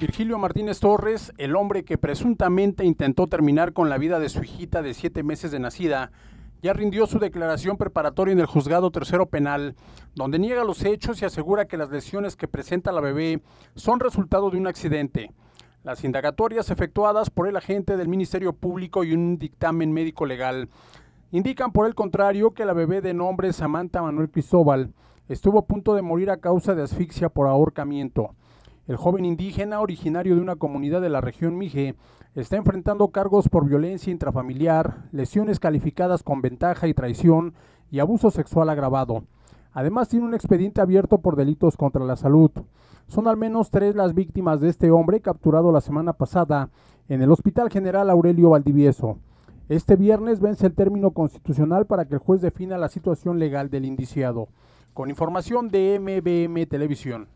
Virgilio Martínez Torres, el hombre que presuntamente intentó terminar con la vida de su hijita de siete meses de nacida, ya rindió su declaración preparatoria en el juzgado tercero penal, donde niega los hechos y asegura que las lesiones que presenta la bebé son resultado de un accidente. Las indagatorias efectuadas por el agente del Ministerio Público y un dictamen médico legal indican por el contrario que la bebé de nombre Samantha Manuel Cristóbal estuvo a punto de morir a causa de asfixia por ahorcamiento. El joven indígena, originario de una comunidad de la región Mije, está enfrentando cargos por violencia intrafamiliar, lesiones calificadas con ventaja y traición y abuso sexual agravado. Además tiene un expediente abierto por delitos contra la salud. Son al menos tres las víctimas de este hombre capturado la semana pasada en el Hospital General Aurelio Valdivieso. Este viernes vence el término constitucional para que el juez defina la situación legal del indiciado. Con información de MBM Televisión.